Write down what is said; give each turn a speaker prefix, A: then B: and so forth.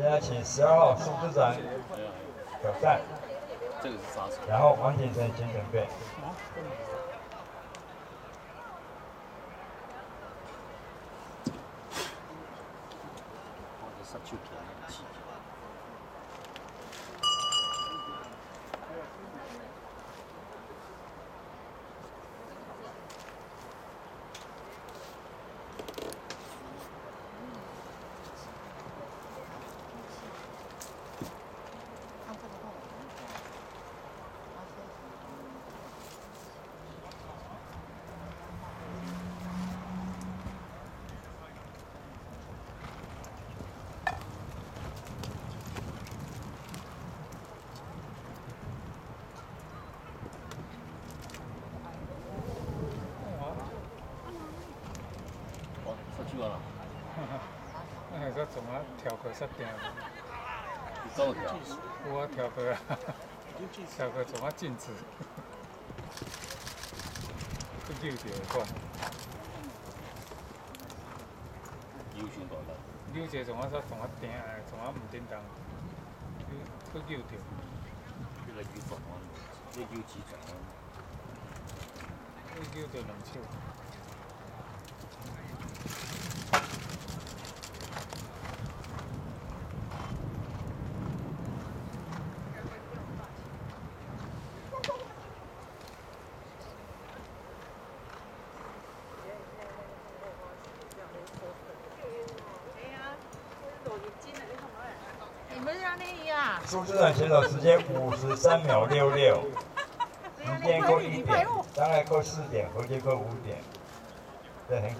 A: 现在请十二号苏支长挑战，然后王景成请准备。
B: 杀手钳很细。哦，杀手啊啦！
C: 那个怎么调过十点？
B: 你怎么调？
C: 我调过啊，调过怎么禁止？去溜着管，
B: 优秀大人。
C: 溜着怎么说怎么定啊？怎么唔叮当？去溜着。
B: 这个优壮啊，这优几壮啊？
C: 去溜着两手。
D: 你们让那呀？
A: 苏志远选手时间五十三秒六六，时间扣一点，障碍扣四点，合计扣五点，这很。